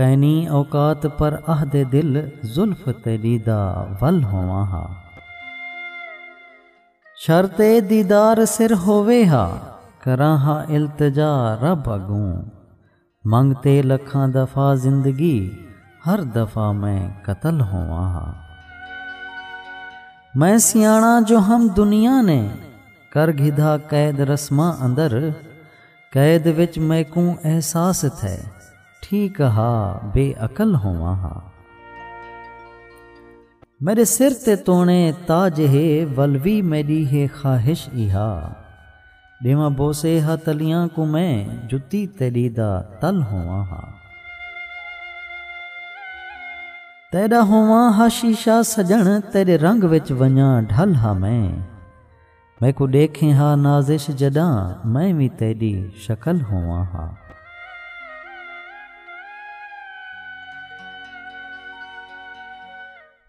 ਕੈਨੀ ਔਕਾਤ ਪਰ ਅਹਦੇ ਦਿਲ ਜ਼ੁਲਫ ਤੇਰੀ ਦਾ ਵਲ ਹੋਵਾਂ ਹਾ ਸ਼ਰਤੇ ਦੀਦਾਰ ਸਿਰ ਹੋਵੇ ਹਾ ਕਰਾਂ ਹਾ ਇਲਤਜਾ ਰੱਬ ਅਗੂ। ਮੰਗਤੇ ਲੱਖਾਂ ਦਫਾ ਜ਼ਿੰਦਗੀ, ਹਰ ਦਫਾ ਮੈਂ ਕਤਲ ਹੋਵਾਂ ਹਾ ਮੈਂ ਸਿਆਣਾ ਜੋ ਹਮ ਦੁਨੀਆ ਨੇ, ਕਰ ਘਿਧਾ ਕੈਦ ਰਸਮਾਂ ਅੰਦਰ, ਕੈਦ ਵਿੱਚ ਮੈਕੂ ਅਹਿਸਾਸ ਥੈ। ٹھیک ہا، بے عقل ہوا ہا۔ میرے سر تے تونے تاج ہے، ولوی میری ہے خواہش ایہا۔ دیما بوسے ہا تلیاں کو میں، جتی تیری دا تل ہوا ہا۔ تیرا ہوا ہا شیشہ سجن، تیرے رنگ وچ ونیا ڈھل ہا میں۔ میں کو دیکھیں ہا نازش جداں میں بھی تیری شکل ہوا ہا۔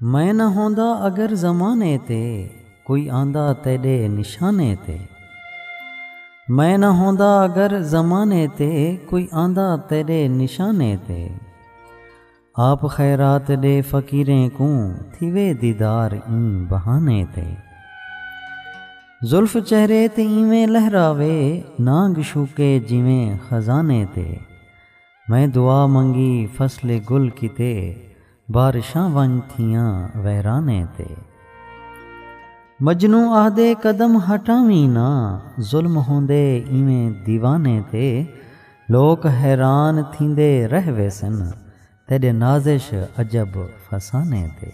میں نہ ہوندا اگر زمانے تے کوئی آندا تیرے نشانے تے۔ میں نہ ہوندا اگر زمانے تے کوئی آندا تیرے نشانے تے۔ آپ خیرات دے فقیریں کو تھیوے دیدار این بہانے تے۔ زلف چہرے تے ایویں لہراوے، نانگ شوکے جیویں خزانے تے۔ میں دعا منگی فصل گل کیتے ਬਾਰਿਸ਼ਾਂ ਵੰਨ ਥੀਆਂ ਵਹਿਰਾਨੇ ਤੇ। ਮਜਨੂ ਆਹਦੇ ਕਦਮ ਹਟਾਵੀ ਨਾ, ਜ਼ੁਲਮ ਹੁੰਦੇ ਇਵੇਂ دیਵਾਨੇ ਤੇ। ਲੋਕ ਹੈਰਾਨ ਥਿੰਦੇ ਰਹਿਵੇ ਸਨ, ਤੇਰੇ ਨਾਜ਼ਿਸ਼ ਅਜਬ ਫਸਾਨੇ ਤੇ।